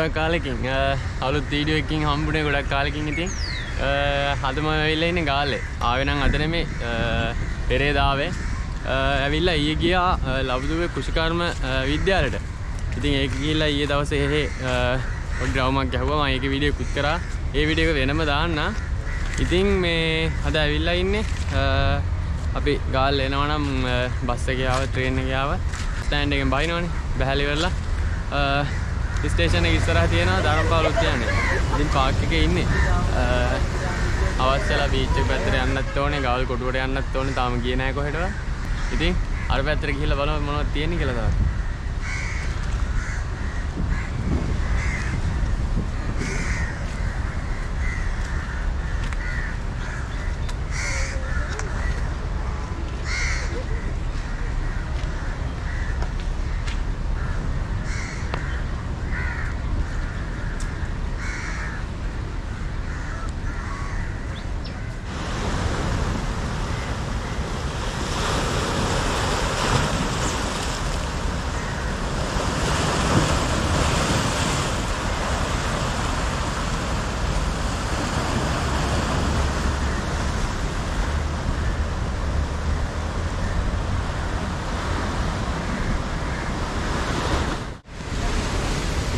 ඉතින් ගොඩක් කාලෙකින් අලුත් වීඩියෝ එකකින් හම්බුනේ ගොඩක් කාලෙකින් ඉතින් හදම වෙල්ල ඉන්නේ ගාල්ලේ ආවේ නම් අද නෙමෙයි පෙරේදාවේ ඇවිල්ලා ඊයේ ගියා ලබුදුවේ කෘෂිකර්ම විද්‍යාලයට. ඉතින් ඒක ගිහිල්ලා ඊයේ දවසේ එහෙ පොඩි ඩ්‍රවුමක් ගැහුවා මම ඒකේ වීඩියෝ කුත් කරා. ඒ වීඩියෝ එක වෙනම දාන්න. ඉතින් මේ අද ඇවිල්ලා ඉන්නේ අපි ගාල් එනවා නම් බස් එකේ ආව ට්‍රේන් එකේ ආව ස්ටෑන්ඩ් එකෙන් බහිනවනේ බැහැලි වෙලා ස්ටේෂන් එක ඉස්සරහ තියෙනවා ධර්මපාල උද්‍යානය. ඉතින් පාර්ක් එකේ ඉන්නේ. අවස්සලා බීච් එක පැත්තට යන්නත් ඕනේ, ගවල් කොටුවට යන්නත් ඕනේ. තාම ගියේ නැහැ කොහෙටවත්. ඉතින් අර පැත්තට ගිහිල්ලා බලමු මොනවද තියෙන්නේ කියලා තමයි.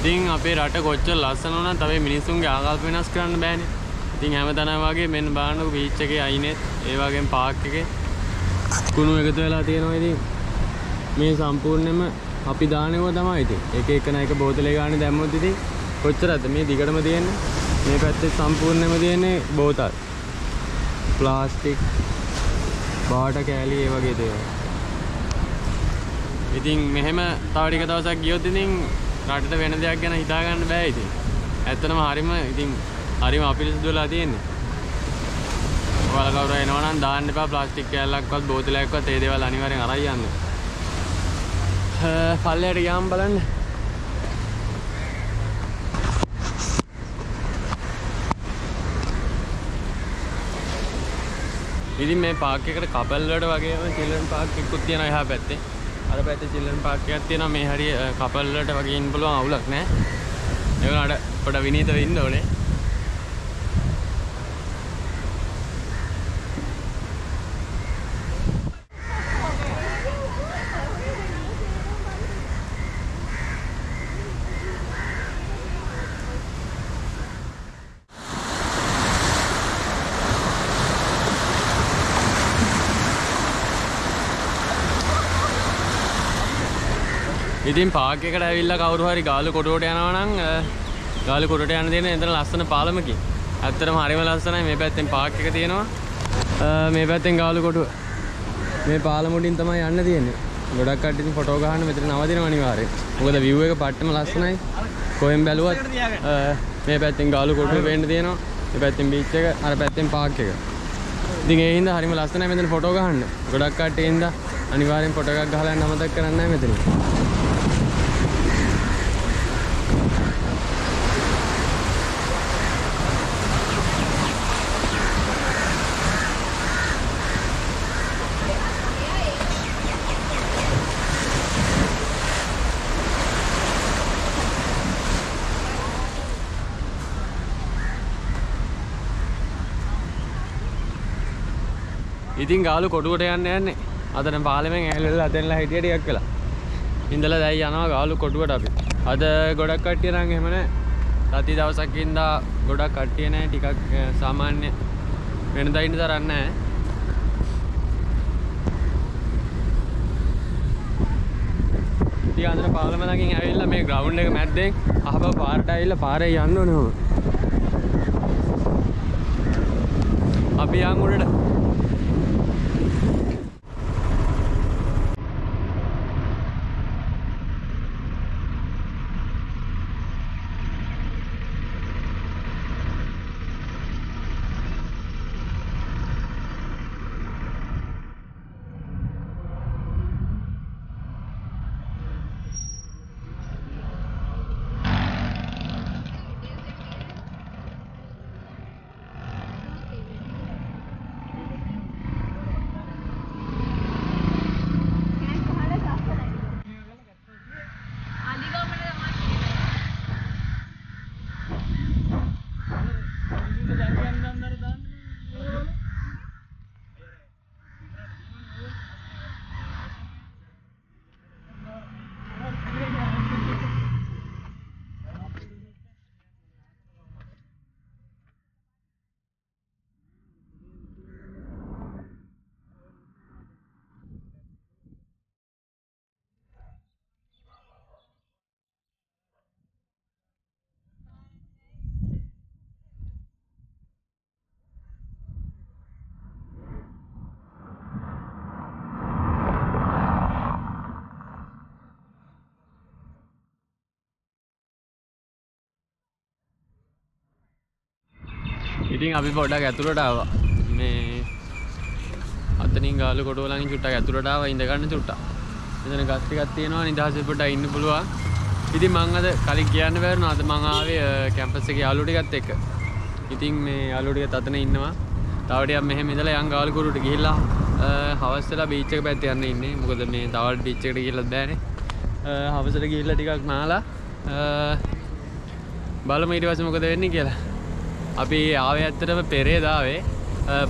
ඉතින් අපේ රට කොච්චර ලස්සන වුණත් අපේ මිනිස්සුන්ගේ ආකල්ප වෙනස් කරන්න බෑනේ. ඉතින් හැමතැනම වගේ මෙන්න බලන්නකො බීච් එකේ අයිනෙත් ඒ වගේම පාර්ක් එකේ කුණු එකතු වෙලා තියෙනවා ඉතින් මේ සම්පූර්ණයෙන්ම අපි දානව තමයි ඉතින්. එක එක නයික බෝතලේ ගන්න දැම්මොත් ඉතින් කොච්චරද මේ දිගටම තියෙන්නේ. මේ පැත්තේ සම්පූර්ණයෙන්ම තියෙන්නේ බෝතල්. ප්ලාස්ටික් බාට කෑලි ඒ වගේ දේවල්. ඉතින් මෙහෙම තව ටික දවසක් ගියොත් ඉතින් රටට වෙන දෙයක් ගැන හිතා ගන්න බෑ ඉතින්. ඇත්තටම හරිම ඉතින් හරිම අපිරිසිදු වෙලා තියෙන්නේ. ඔයාලා කවුරු එනවා නම් දාන්න එපා ප්ලාස්ටික් කෑල්ලක්වත් බෝතලයක්වත් ඒ දේවල් අනිවාර්යෙන් අරයි යන්න. පල්ලයට ගියාම බලන්න. ඉතින් මේ පාර්ක් එකට කපල් වලට වගේම චිල්ඩ්‍රන් පාර්ක් එකකුත් තියෙනවා එහා පැත්තේ. අර පැත්තේ චිල්ඩ්‍රන් පාර්ක් එකක් තියෙනවා මේ හරිය කපල් වලට වගේ ඉන්න පුළුවන් අවුලක් නැහැ. ඒ වුණාට පොඩ විනීතව ඉන්න ඕනේ. ඉතින් පාක් එකට ඇවිල්ලා කවුරු හරි ගාලු කොටුවට යනවා නම් ගාලු කොටුවට යන දෙන එතන ලස්සන පාලමකින්. ඇත්තටම හරිම ලස්සනයි මේ පැත්තෙන් පාක් එක තියෙනවා. මේ පැත්තෙන් ගාලු කොටුව. මේ පාලම උඩින් තමයි යන්න තියෙන්නේ. ගොඩක් කට්ටිය ඉතින් ෆොටෝ ගහන්න මෙතන නවතිනවා අනිවාර්යෙන්. මොකද view එක පට්ටම ලස්සනයි. කොහෙන් බැලුවත් මේ පැත්තෙන් ගාලු කොටුව පේන්න තියෙනවා. මේ පැත්තෙන් බීච් එක, අර පැත්තෙන් පාක් එක. ඉතින් ඒ හින්දා හරිම ලස්සනයි මෙතන ෆොටෝ ගහන්න. ගොඩක් කට්ටිය ඉඳලා අනිවාර්යෙන් ෆොටෝ එකක් ගහලා යන්න අමතක කරන්නේ නැහැ මෙතන. ඉතින් ගාලු කොටුවට යන්න යන්නේ. අතන පාලමෙන් ඇල්ලලා අතෙන්ලා හිටිය ටිකක් වෙලා. ඉඳලා දැන් යනවා ගාලු කොටුවට අපි. අද ගොඩක් කට්ටිය නම් එහෙම නැහැ රති දවසක් ඉඳලා ගොඩක් කට්ටිය නැහැ ටිකක් සාමාන්‍ය වෙනදා ඉන්න තරම් නැහැ ඉතින් අතන පාලම ළඟින් ඇවිල්ලා මේ ග්‍රවුන්ඩ් එක මැද්දෙන් අහබ පාරට ඇවිල්ලා පාරේ යන්න ඕනේ අපි යන් උඩට ඉතින් අපි පොඩ්ඩක් ඇතුළට ආවා. මේ අතනින් ගාලු කොටුවලඟින් චුට්ටක් ඇතුළට ආවා ඉඳ ගන්න චුට්ටක්. මෙතන ගස් ටිකක් තියෙනවා නිදහසේ පොඩ්ඩක් ඉන්න පුළුවන්. ඉතින් මං අද කලින් කියන්න බැරුණා අද මං ආවේ කැම්පස් එකේ යාළුවෝ ටිකත් එක්ක. ඉතින් මේ යාළුවෝ ටිකත් අතන ඉන්නවා. තව ටිකක් මෙහෙම ඉඳලා යන් ගාලු කුරුට ගිහිල්ලා හවස් වෙලා බීච් එක පැත්තේ යන්න ඉන්නේ. මොකද මේ තවල් බීච් එකට ගිහිල්ලත් බෑනේ. හවසට ගිහිල්ලා ටිකක් නාලා බලමු ඊට පස්සේ මොකද වෙන්නේ කියලා. අපි ආවේ ඇත්තටම පෙරේදාවේ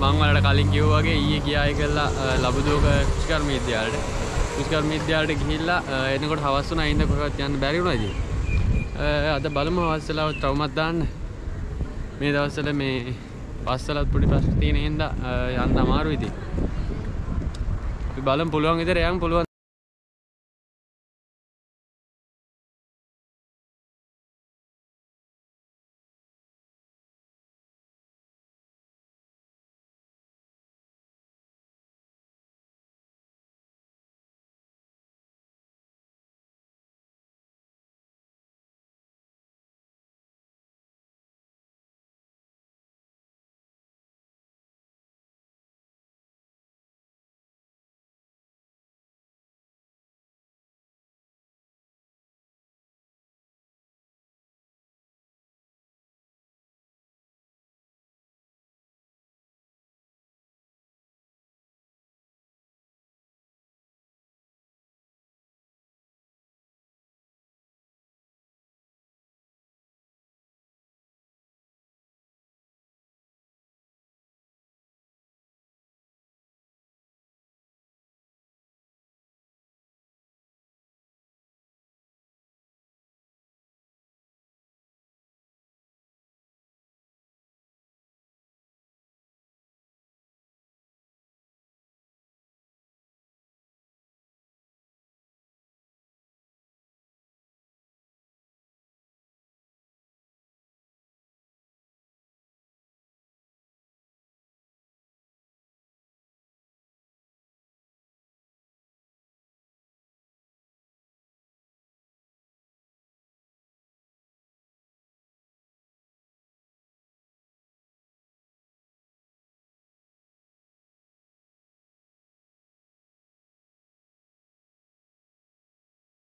මං වලට කලින් කිව්වා වගේ ඊයේ ගියායි කියලා ලබුදුවක කෘෂිකර්ම විද්‍යාලයට කෘෂිකර්ම විද්‍යාලයට ගිහිල්ලා එනකොට හවස් වුණා ඉන්න කොහෙවත් යන්න බැරි වුණා ඉතින්. අද බලමු හවස් වෙලාවට ටවුමක් දාන්න. මේ දවස්වල මේ පස්සලත් පොඩි ප්‍රශ්න තියෙන හින්දා යන්න අමාරුයි ඉතින්. අපි බලමු පුළුවන් විතර යන්න පුළුවන්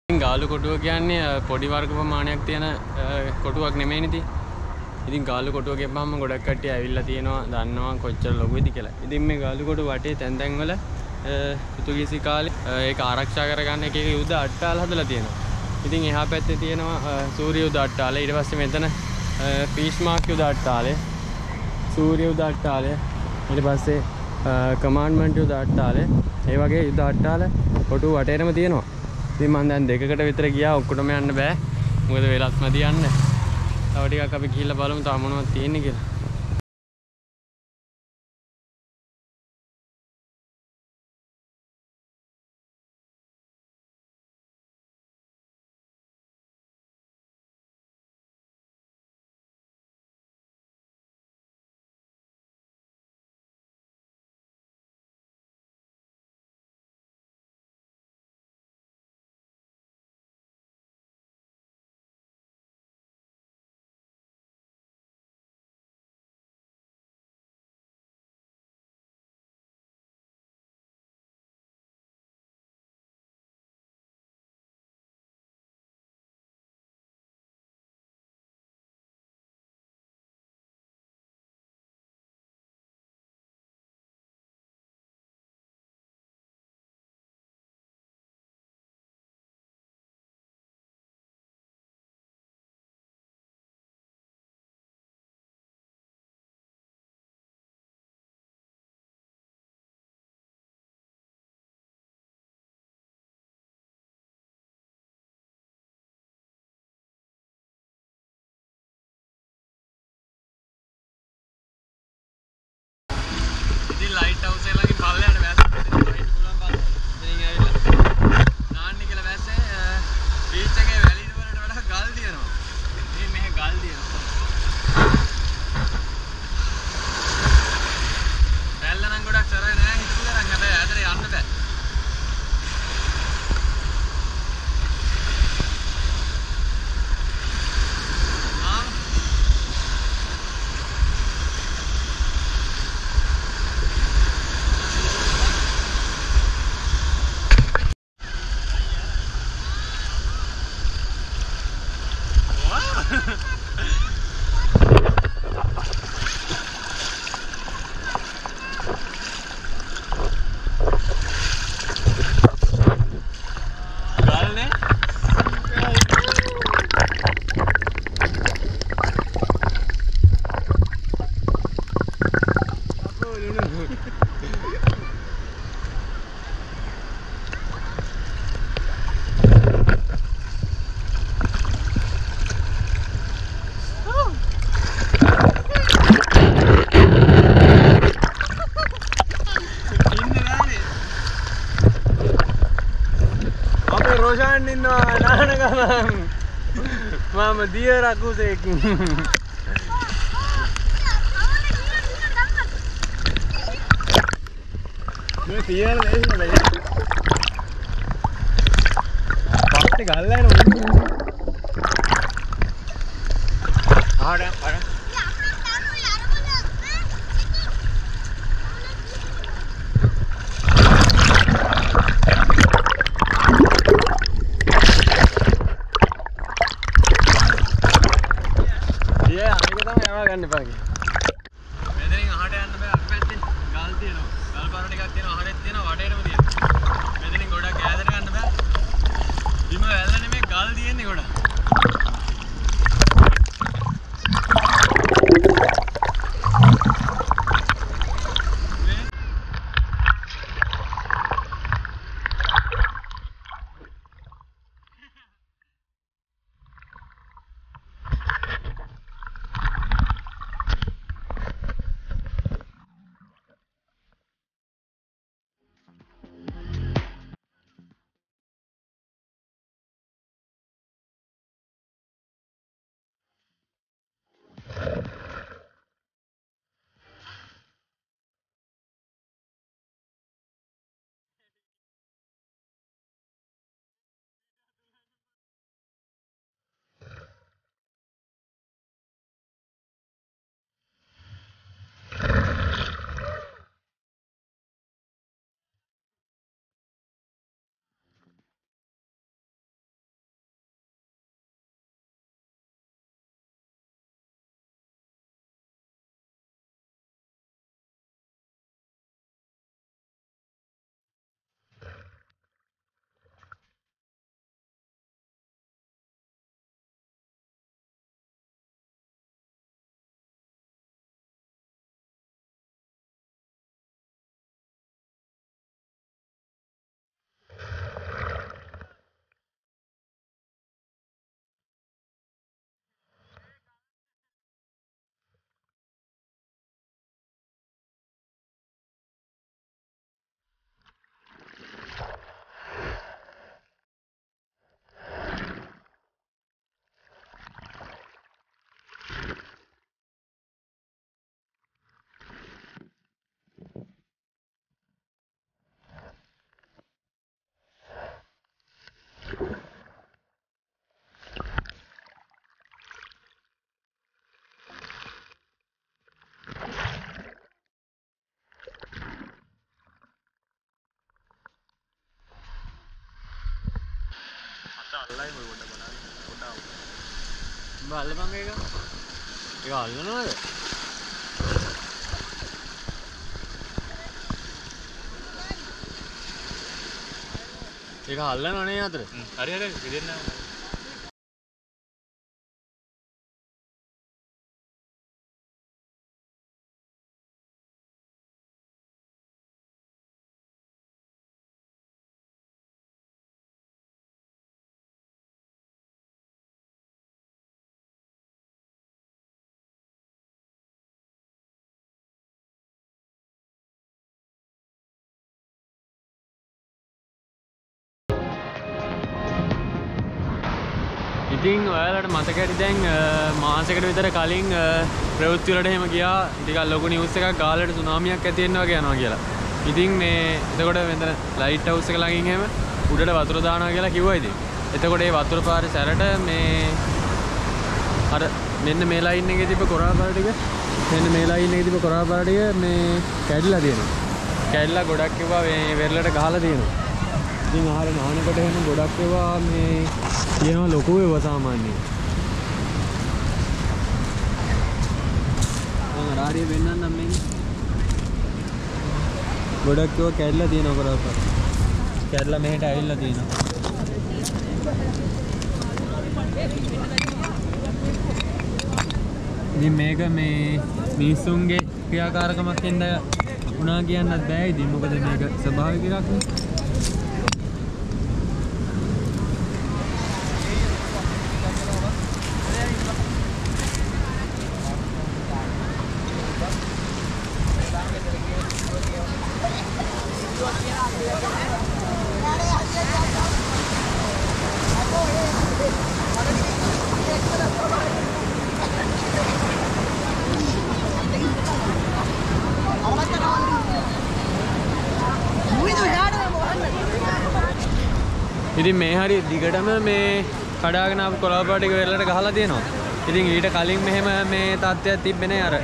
ගාලු කොටුව කියන්නේ පොඩි වර්ග ප්‍රමාණයක් තියෙන කොටුවක් නෙමෙයි ඉතින්. ඉතින් ගාලු කොටුව ගෙපුවම ගොඩක් කට්ටිය ඇවිල්ලා තියෙනවා දන්නවා කොච්චර ලොකුයිද කියලා. ඉතින් මේ ගාලු කොටුව වටේ තැන් තැන් වල පෘතුගීසි කාලේ ඒක ආරක්ෂා කරගන්න එක එක යුද අට්ටාල හදලා තියෙනවා. ඉතින් එහා පැත්තේ තියෙනවා සූර්ය යුද අට්ටාලය. ඊට පස්සේ මෙතන ෆීස්මාක් යුද අට්ටාලය. සූර්ය යුද අට්ටාලය. ඊට පස්සේ කමාන්ඩ්මන්ට් යුද අට්ටාලය. ඒ වගේ යුද අට්ටාල කොටුව වටේටම තියෙනවා. ඉතින් මම දැන් දෙකකට විතර ගියා ඔක්කොටම යන්න බෑ. මොකද වෙලත් මදි යන්න තව ටිකක් අපි ගිහිල්ලා බලමු තව මොනවද තියෙන්නේ කියලා. රෝෂාන් ඉන්නවා. නාන ගමන්. මම දිය රකුසෙක් මේ තියන දෙන්න බෑ. පාටි ගල්ලා තමයි යවා බලපං එක එක අල්ලනවද? ඒක අල්ලනනේ අතර. හරි හරි. විදෙන්න ඉතින් ඔයාලට මතකඇති දැන් අ, මාසකට විතර කලින් අ, ප්‍රවෘත්තිවලට එහෙම ගියා ටිකක් ලොකු නිවුස් එකක් ගාලට සුනාමියක් ඇති වෙනවා වගේ යනවා කියලා. ඉතින් මේ එතකොට මෙතන ලයිට් හවුස් එක ළඟින් එහෙම උඩට වතුර දානවා කියලා කිව්වා ඉතින්. එතකොට ඒ වතුර පාරේ සැරට මේ අර මෙන්න මේ ලයින් එකේ තිබ්බ කොරා පාර ටික මෙන්න මේ ලයින් එකේ තිබ්බ කොරා පාර ටික මේ කැඩිලා තියෙනවා. කැඩිලා ගොඩක් ඒවා මේ වෙරළට ගහලා තියෙනවා. ඉතින් ආහාර නානකොට එහෙම ගොඩක් ඒවා මේ තියෙනවා ලොකු ඒවා සාමාන්‍යයෙන්. මම රාඩිය වෙන්නන්නම් මේ. ගොඩක් ඒවා කැඩලා තියෙනවා කරාපර. කැඩලා මෙහෙට ඇවිල්ලා තියෙනවා. ඉතින් මේක මේ මිනිස්සුන්ගේ ක්‍රියාකාරකමක් හින්දා වුණා කියන්නත් බෑ ඉතින් මොකද මේක ස්වභාවික එකක් නේ. ඉතින් මේ හරි දිගටම මේ කඩාගෙන ආපු කොළවපා ටික වෙරළට ගහලා තියෙනවා. ඉතින් ඊට කලින් මෙහෙම මේ තත්ත්වයක් තිබ්බේ අර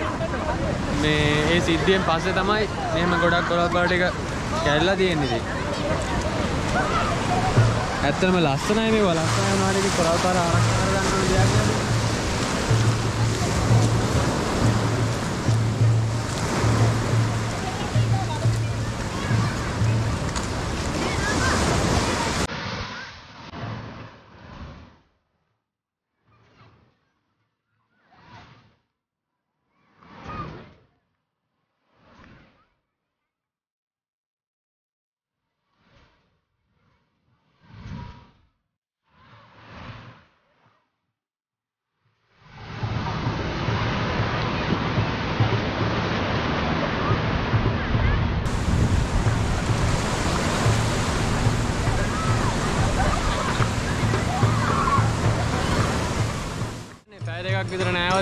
මේ ඒ සිද්ධියෙන් පස්සේ තමයි මෙහෙම ගොඩක් කොළවපා ටික කැඩලා තියෙන්නේ ඉතින්. ඇත්තටම ලස්සනයි මේව ලස්සනයි වුණාට ඉතින් කොළවපාර ආරක්ෂා කරගන්න ඕන දෙයක් නේද?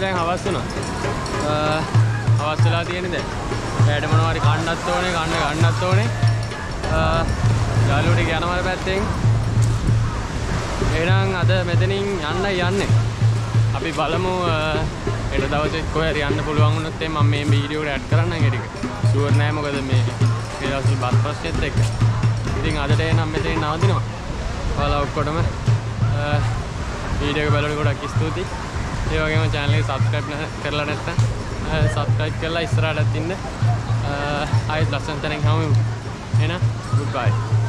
දැන් හවස් වුණා. හවස් වෙලා තියෙන්නේ දැන්. පැයට මොනවා හරි කන්නත් ඕනේ, කන්න ගන්නත් ඕනේ. යාළුවෝ ටික යනවා පැත්තෙන්. එහෙනම් අද මෙතනින් යන්න යන්නේ. අපි බලමු හෙට දවසේ කොහේ හරි යන්න පුළුවන් වුණොත් එහේ මම මේ වීඩියෝ එකට ඇඩ් කරන්නම් ඒ ටික. ෂුවර් නෑ මොකද මේ මේ දවස්වල බස් ප්‍රශ්නෙත් එක්ක. ඉතින් අදට එනම් මෙතනින් නවතිනවා. ඔයාලා ඔක්කොටම වීඩියෝ එක බලන ගොඩක් ස්තුතියි. ඒ වගේම channel එක subscribe කරලා නැත්නම් subscribe කරලා ඉස්සරහටත් ඉන්න. ආයෙත් ලස්සන තැනක හමු. එහෙනම් goodbye.